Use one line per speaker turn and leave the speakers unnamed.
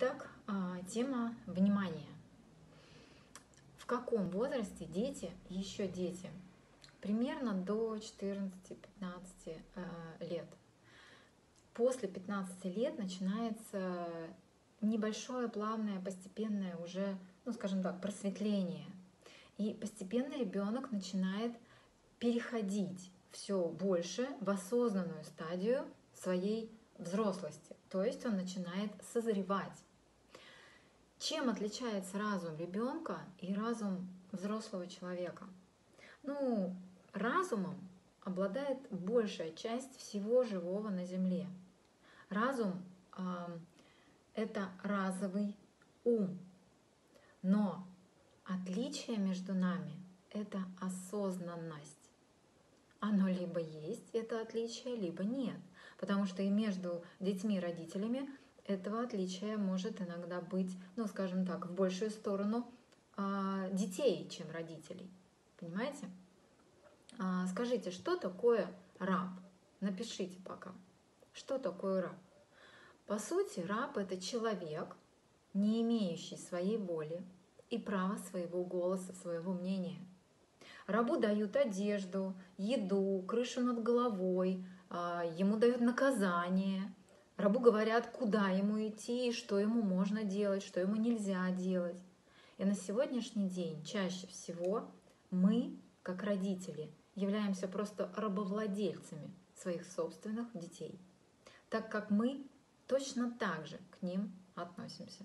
Итак, а, тема внимания. В каком возрасте дети, еще дети, примерно до 14-15 э, лет. После 15 лет начинается небольшое, плавное, постепенное уже, ну скажем так, просветление. И постепенно ребенок начинает переходить все больше в осознанную стадию своей взрослости. То есть он начинает созревать. Чем отличается разум ребенка и разум взрослого человека? Ну, разумом обладает большая часть всего живого на Земле. Разум э, это разовый ум, но отличие между нами это осознанность. Оно либо есть это отличие, либо нет. Потому что и между детьми и родителями этого отличия может иногда быть, ну, скажем так, в большую сторону э, детей, чем родителей. Понимаете? А, скажите, что такое раб? Напишите пока. Что такое раб? По сути, раб это человек, не имеющий своей воли и права своего голоса, своего мнения. Рабу дают одежду, еду, крышу над головой, а, ему дают наказание. Рабу говорят, куда ему идти, что ему можно делать, что ему нельзя делать. И на сегодняшний день чаще всего мы, как родители, являемся просто рабовладельцами своих собственных детей, так как мы точно так же к ним относимся.